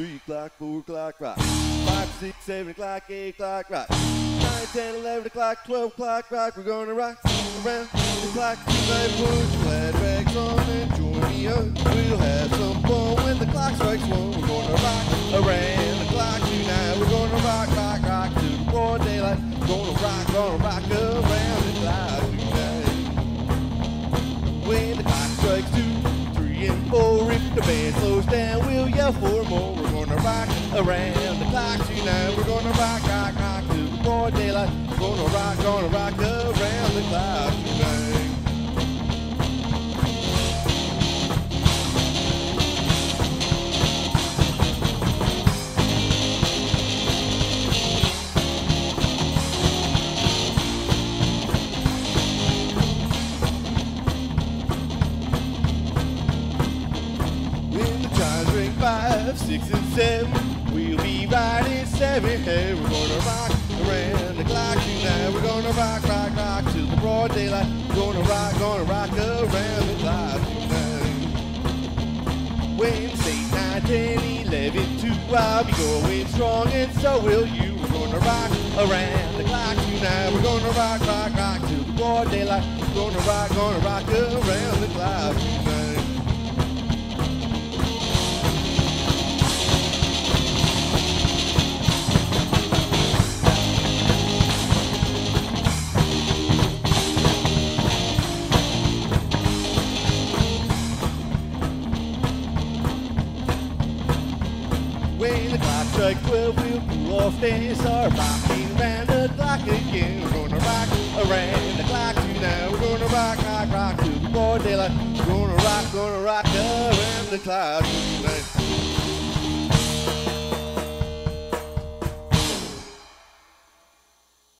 three o'clock, four o'clock, rock. Five, six, seven o'clock, eight o'clock, rock. Nine, ten, eleven o'clock, twelve o'clock, rock. We're gonna rock around the clock tonight. Put glad rags on and join me up. We'll have some fun when the clock strikes one. We're gonna rock around the clock tonight. We're gonna rock, rock, rock to the broad daylight. Gonna rock, gonna rock around the clock tonight. When the clock strikes two, three, and four, if the band slows down, we'll for more. We're gonna rock around the clock tonight. We're gonna rock, rock, rock to the broad daylight. Gonna rock, gonna rock around five, six, and seven, we'll be in seven. Hey, we're gonna rock around the clock tonight. We're gonna rock, rock, rock till the broad daylight. Gonna rock, gonna rock around the clock tonight. Wednesday, 9, 10, 11, 2, I'll be going strong and so will you. We're gonna rock around the clock tonight. We're gonna rock, rock, rock till the broad daylight. Gonna rock, gonna rock around When the clock strikes twelve, we'll cool off and start rocking around the clock again. We're gonna rock around the clock tonight. We're gonna rock, rock, rock to the broad daylight. We're gonna rock, gonna rock around the clock tonight.